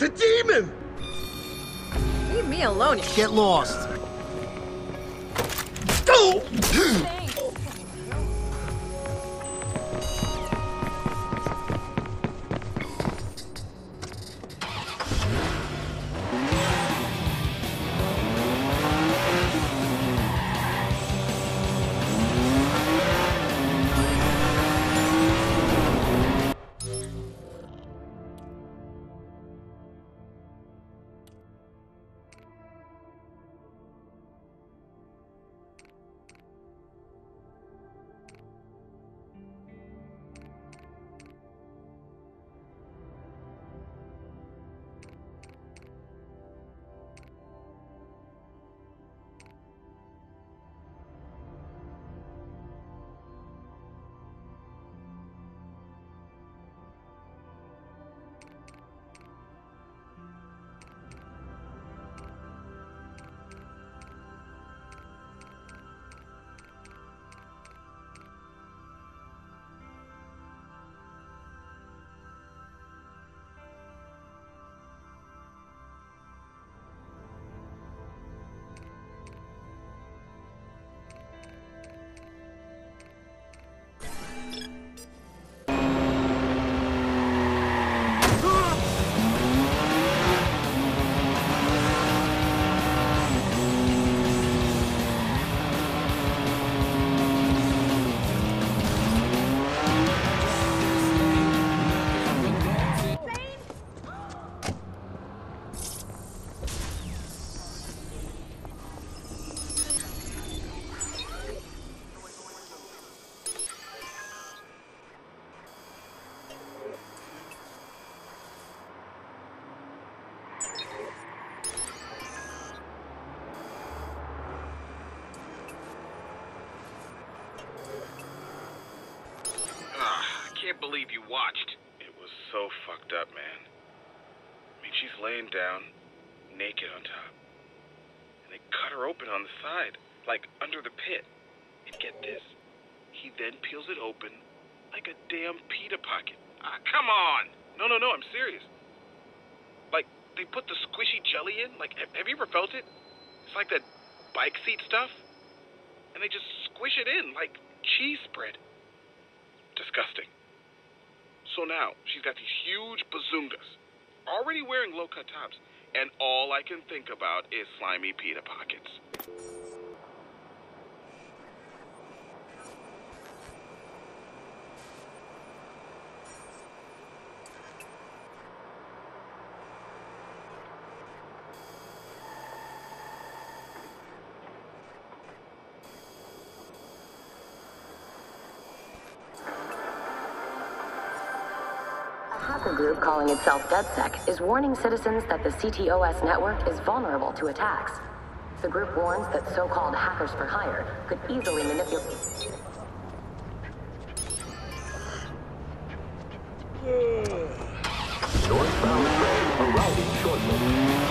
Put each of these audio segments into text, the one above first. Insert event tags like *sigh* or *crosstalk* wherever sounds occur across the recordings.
It's a demon! Leave me alone, Get lost. Oh! *gasps* watched. It was so fucked up, man. I mean, she's laying down, naked on top. And they cut her open on the side, like under the pit. And get this, he then peels it open like a damn pita pocket. Ah, come on! No, no, no, I'm serious. Like, they put the squishy jelly in? Like, have, you ever felt it? It's like that bike seat stuff. And they just squish it in like cheese spread disgusting. So now she's got these huge bazungas, already wearing low cut tops, and all I can think about is slimy pita pockets. Group calling itself DedSec is warning citizens that the CTOS network is vulnerable to attacks. The group warns that so-called hackers for hire could easily manipulate. Northbound train arriving shortly.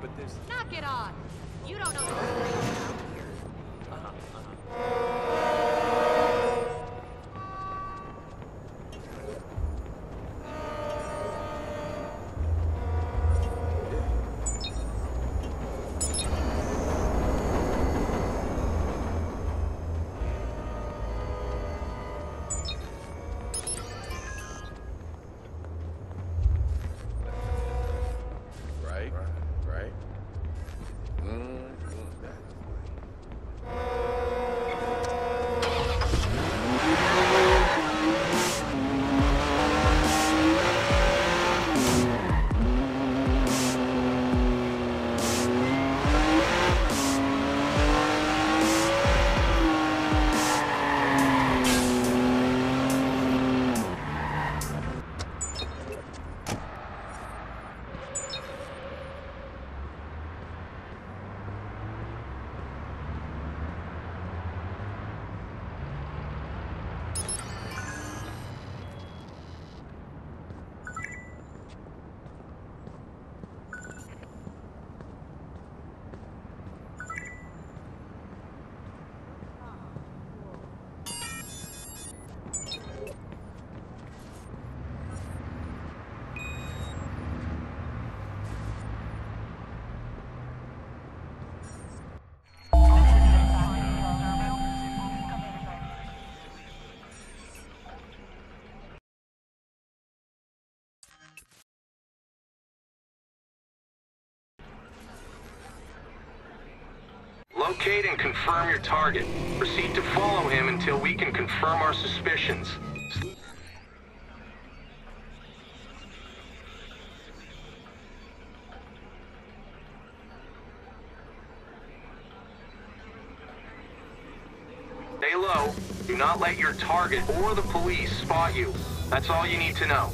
But there's. Knock it off. You don't know Locate and confirm your target. Proceed to follow him until we can confirm our suspicions. Stay low. Do not let your target or the police spot you. That's all you need to know.